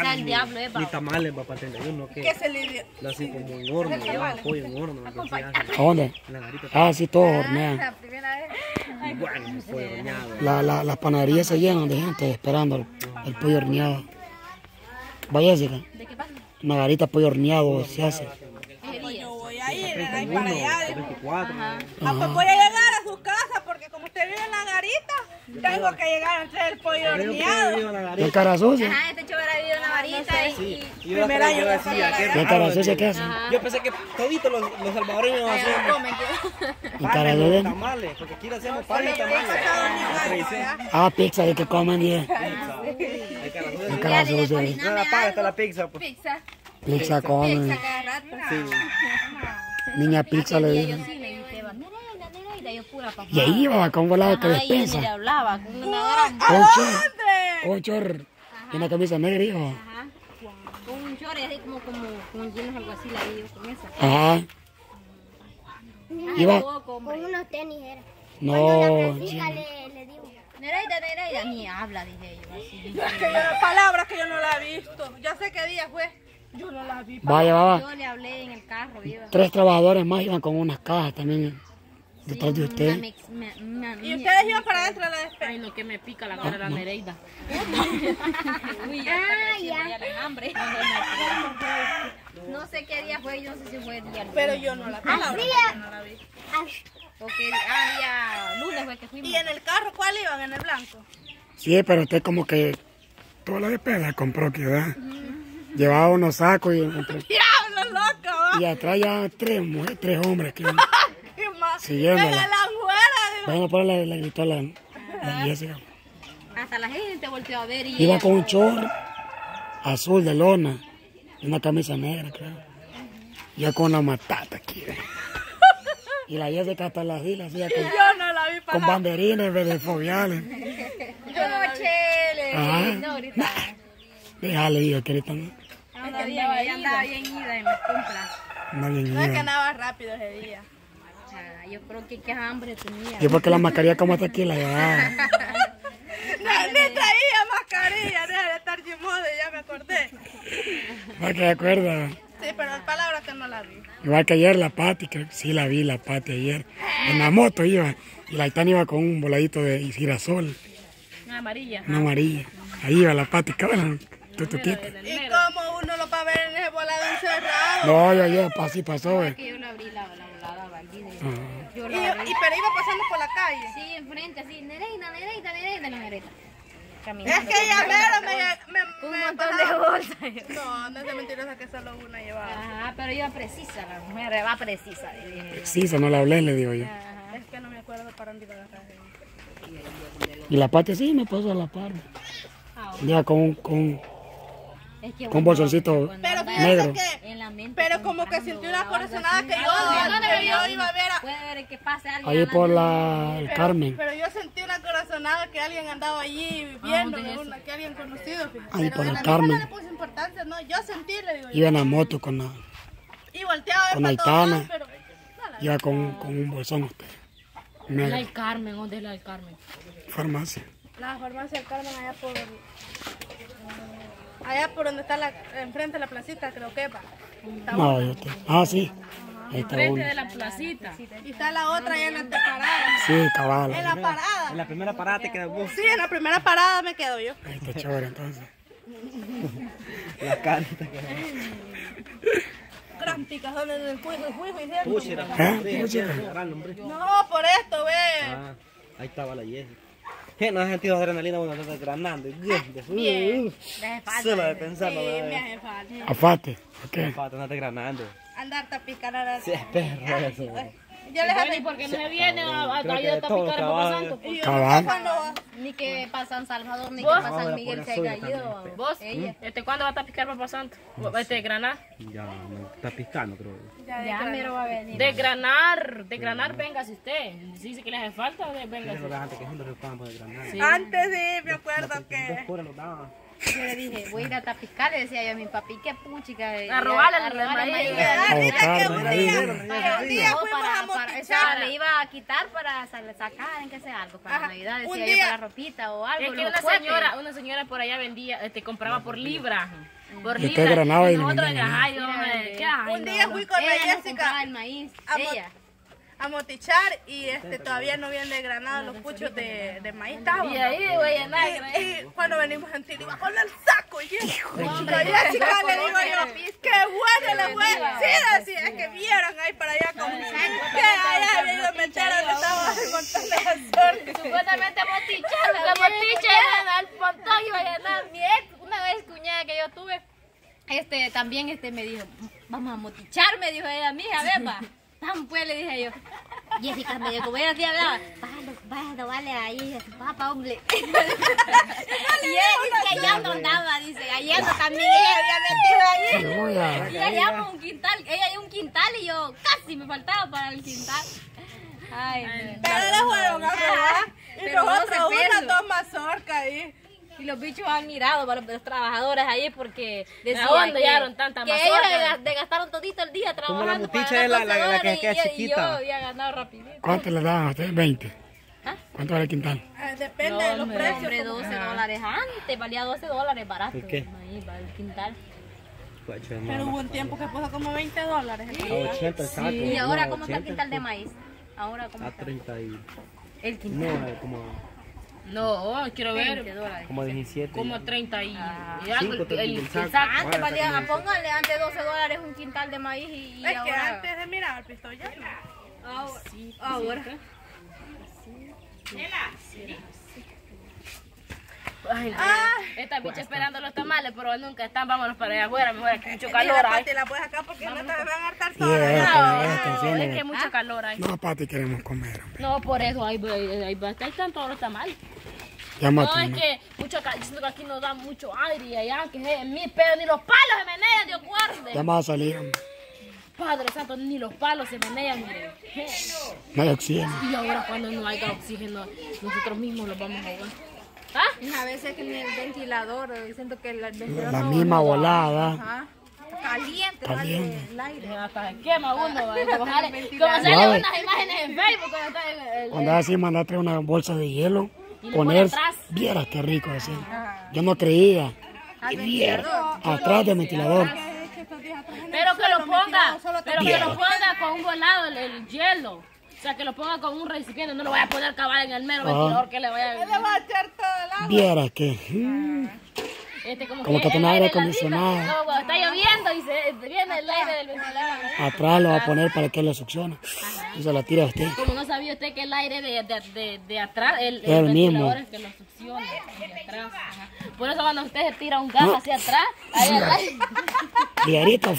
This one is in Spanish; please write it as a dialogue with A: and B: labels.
A: Quizá el diablo
B: Ni tamales va para 31,
C: ¿Qué
B: que
C: se le dio?
B: lo hacen como en horno, lleva pollo en horno, entonces hacen
D: ¿A dónde?
B: en la garita.
D: Ah, sí, todo horneado.
C: La primera vez.
B: Bueno, ese pollo horneado.
D: La, la, las panaderías se llenan de gente esperando el, el pollo horneado. Vaya, Jessica.
A: ¿De qué pasa?
D: Una garita pollo horneado se hace.
A: Ese día.
C: Yo voy a ir de ahí para allá. dijo.
B: 24.
C: Ah, pues voy a llegar a su casa porque como usted vive en la garita, tengo que llegar a hacer el pollo
B: Yo que
C: horneado.
B: en la
D: ¿Qué
B: garita.
D: cara sucia?
A: Ajá, este chaval ha vivido una varita y...
B: Sí, y yo,
C: Primer año
B: qué.
D: ¿Qué
B: raro,
D: cara sucia que hace?
B: Yo pensé que toditos los, los salvadoreños hacían
A: comen, que-
D: ¿Y cara
B: tamales, porque aquí le hacemos pan y tamales. La.
D: Ah, pizza de que comen y
B: Hay cara sucia.
D: ¿Qué cara sucia?
B: No la paga, está la pizza.
A: Pizza.
D: Pizza comen.
A: Pizza cada rato.
B: Sí.
D: Niña pizza le dije.
A: Yo pura papá.
D: Y ahí iba con volado
A: Ajá, y él ni le
D: despensa.
A: hablaba con una gran...
D: Chor. Con chor. Y una camisa negra, hijo.
A: Ajá. Con un short y así como, como, con jeans algo así la vi yo con esa.
D: Ajá. Iba.
E: Con unos tenis era.
D: No.
E: Chica le, le digo.
A: Nereida, Nereida, ni habla, dije yo así.
C: Es que yo, palabras que yo no la he visto. Ya sé qué día fue. Yo no la vi.
D: Vaya, va.
A: Yo le hablé en el carro, iba.
D: Tres trabajadores más iban con unas cajas también detrás de usted.
C: Y ustedes iban para adentro de la despensa.
F: Ay, lo que me pica la cara de la Nereida.
A: Uy, ya de hambre. No sé qué día fue, yo no sé si fue el día.
C: Pero yo no la vi. No la vi.
A: Qué día, ah, lunes fue que fuimos.
C: ¿Y en el carro cuál iban? ¿En el blanco?
D: Sí, pero usted como que toda la despesa compró que da. Llevaba unos sacos y, entre-
C: ¡Diablo, loco!
D: y atrás ya tres mujeres, tres hombres que. siguiéndola.
C: ¡Venga la fuera!
D: Bueno, por le, le gritó la, la Jessica.
A: Hasta la gente volteó a ver y
D: Iba
A: ella-
D: con un short azul de lona y una camisa negra, creo. Yo con una matata aquí. Y la Jessica hasta las islas, así, con,
C: Yo no la vi para
D: con banderines en vez de fobiales.
A: Yo, chele. No, ahorita.
D: Déjale, digo, que ahorita no,
A: Andaba bien, ella andaba bien ida en las compras.
D: no bien
C: No es que andaba rápido ese día.
A: Ah, yo creo que qué hambre tenía.
D: Y porque la mascarilla como está aquí la llevaba.
C: No, ni traía mascarilla, deja de estar chimoso, ya me acordé.
D: ¿No que de acuerdo?
C: Sí, pero en palabras que no la vi.
D: Igual que ayer la Pati, que sí la vi la Pati ayer. En la moto iba. Y la Itana iba con un voladito de girasol,
F: Una amarilla.
D: una amarilla. Ahí iba la Pati, cabrón.
C: ¿Y cómo uno lo va a ver en ese volado encerrado?
D: No, yo ayer así pasó, güey. Ah.
A: Yo
C: Y, y pero iba pasando por la calle.
A: Sí, enfrente, así, Nereida, Nereida, Nereida, la Nereida.
C: Es
A: Caminando.
C: que ella mero me, me,
A: Un
C: me
A: montón de bolsas.
C: No, no es de mentirosa que solo una llevaba.
A: Ajá, pero iba precisa, la mujer va precisa.
D: se no la hablé, le digo yo.
C: Es que no me acuerdo para dónde iba a agarrar.
D: Y la Pati sí me pasó a la par. Ya con, con,
A: Es que
D: con bolsoncito
C: Pero
D: negro.
C: que, pero como que sentí una corazonada que yo, que yo iba a ver a...
A: Puede ver que pase alguien.
D: Ahí por la el
C: Pero,
D: Carmen.
C: pero yo sentí una corazonada que alguien andaba allí viendo, una- que alguien conocido.
D: Ahí
C: pero
D: por
C: la
D: Carmen.
C: misma no le puse importancia, no, yo sentí, le digo yo.
D: Iba en la moto con la,
C: Y volteaba a ver
D: con Aitana.
C: lados, pero... no
D: iba con, con un bolsón usted.
F: La del Carmen, ¿dónde es la del Carmen?
D: Farmacia.
C: La farmacia del Carmen allá por... Allá por donde está la... Enfrente de la placita, creo que va.
D: No,
C: una.
D: yo te. Ah, sí. Ahí está
F: Frente de la placita.
C: Y está la otra allá en la parada.
D: Sí, cabal.
C: En la parada.
B: En la primera parada te quedas vos.
C: Sí, en la primera parada me quedo yo.
D: Ahí está chévere entonces.
B: La quedas.
C: Gran picazón en el juicio, el juicio,
D: ¿Eh?
C: No, por esto, ve.
B: Ah, ahí estaba la Jessie. ¿Qué? ¿No has sentido adrenalina cuando estás granando?
C: Bien.
A: Deje falta.
B: Solo de pensarlo,
C: Sí, me
B: ¿verdad?
C: hace falta.
D: Afate. ¿Ok?
B: Para andarte granando.
C: Andarte a picar a la...
B: Sí, es perro eso.
C: Yo les
F: Bueno, ¿y por qué no se viene a, a, a a
B: todo
F: picar a Santo?
A: Ni que para San Salvador, ni que
F: ¿Vos?
A: para San Miguel se haya ido.
F: ¿Vos?
A: Ella.
F: Este, ¿Cuándo va a picar Papá Santo? Este, granar.
B: Ya, no, está piscando, creo.
C: Ya,
A: Ya mero va a venir.
F: De granar, de granar, véngase usted. Si dice que le hace falta, véngase.
B: Eso antes.
F: Sí.
C: Antes sí, me acuerdo
B: Dos
C: que...
A: Yo le dije, voy a ir a tapiscar, le decía yo a mi papi, qué puchica. eh,
F: A robarle
A: a
F: el
A: robarle
F: maíz.
A: maíz.
C: Ah,
D: A
C: dice que
D: botarle,
C: un día, un día fuimos a motichar.
A: le iba a quitar para sa- sacar, en que sea algo, para
C: Ajá.
A: Navidad,
C: Un
A: decía yo, para ropita o algo.
F: Es que una señora, una señora por allá vendía, este, compraba por libra. Por
D: Y
F: libra.
D: y
F: nosotros, ay.
C: Un día fui con la Jessica
A: el maíz, ella.
C: A motichar y este todavía no habían desgranado los puchos de, de maíz.
F: Y ahí, güey, en
C: Y, y cuando venimos en iba con el saco y chica, Jessica le digo yo, qué bueno le fue. Sí, decía, es que vieron ahí para allá con que allá había ido a meter donde estaba el montón de azúcar.
F: Supuestamente motichar, la moticha era al montón iba a llenar.
A: Mi ex, una vez cuñada que yo tuve, este, también este me dijo, vamos a motichar, me dijo ella, mija, ven va. Tan pues, le dije yo. Jessica me dijo, como ella así hablaba, vaya, vale ahí a su papá, hombre. y ella dice que ya no andaba, dice, ayer no también ella había metido ahí. Y ella llama un quintal, ella hay un quintal y yo casi me faltaba para el quintal. Ay,
C: Pero le fueron a robar. Y
A: Pero
C: nosotros
A: 12
C: una
A: pesos.
C: toma mazorca ahí.
A: Y los bichos han mirado para los trabajadores ahí porque decían
F: dónde
A: que,
F: llegaron tanta
A: que ellos gas- degastaron todito el día
B: Como la
A: trabajando para
B: muticha es la-
A: ganar
B: la- la
A: 12
B: que queda
A: dólares y- y
B: chiquita.
A: yo había ganado rapidito.
D: ¿Cuánto le daban a usted? 20.
A: ¿Ah?
D: ¿Cuánto vale el quintal?
C: Eh, Depende de los precios.
A: hombre,
C: como-
A: 12 dólares antes, valía 12 dólares barato.
B: ¿Por qué?
A: Ahí va el quintal.
C: Pero hubo un tiempo que puso como 20 dólares. el
B: A
C: quintal.
B: 80 el saco.
A: Y ahora,
B: no,
A: ¿cómo está el
B: 80,
A: quintal de maíz? Ahora, ¿cómo
B: A
A: está?
B: 30 y...
A: El quintal.
B: No, eh, como,
F: No, quiero
A: 20
F: ver.
B: como 17.
F: Como 30 y,
A: Ah.
F: y algo.
B: Cinco,
F: El, el,
B: el
F: el
B: saco.
F: saco.
A: Antes valía, pónganle antes 12 dólares un quintal de maíz y, y
C: Es que
A: ahora...
C: antes de mirar el pistolla.
A: Ahora. ahora.
F: Ay, no. Esta bicha esperando los tamales, pero nunca están. Vámonos para allá afuera. Mejor aquí mucho calor
C: Mira,
F: hay.
C: Pati, la puedes acá porque no te van a hartar
D: Sí,
C: sola.
F: No,
D: es, es,
F: que mucho calor hay.
D: No, Pati, queremos comer. hombre.
F: No, por eso ahí, ahí, ahí, ahí están todos los tamales.
D: Llámate.
F: No, es
D: ¿no?
F: que mucho ca- diciendo que aquí nos da mucho aire y allá, que es en mí, pero ni los palos se menean, Dios guarde.
D: Ya va a salir. hombre.
F: Padre Santo, ni los palos se menean, mire.
D: No hay oxígeno.
F: Y ahora cuando no haya oxígeno, nosotros mismos los vamos a ahogar. ¿Ah?
A: A veces que ni el ventilador, eh, siento que el ventilador
D: La
A: no-
D: misma volada.
A: Ajá. Caliente,
D: Caliente.
A: vale el aire.
F: Hasta quema uno, ¿vale? como sale, como
D: Suave.
F: sale unas imágenes en Facebook cuando está en el-
D: Cuando así mandate una bolsa de hielo, poner, vieras qué rico así. Yo no creía. Y viera, atrás del ventilador.
F: Pero que lo ponga, pero que lo ponga con un volado el, el hielo. O sea, que lo ponga con un recipiente, no lo vaya a poner cabal en el mero
D: Ajá.
F: ventilador que le vaya
C: Le va a echar todo el agua.
D: Viera que. mm,
F: este, como,
D: Como que tiene aire
F: la
D: acondicionado.
F: No, cuando está lloviendo y se viene el aire del ventilador.
D: Atrás lo va a poner para que lo succione. Y se lo tira a usted.
F: Sabía usted que el aire de, de, de, de atrás, el, el,
D: El mismo.
F: ventilador es que lo succiona atrás. ajá. Por eso cuando usted se tira un gas hacia atrás, ahí el aire.
D: Y ahorita,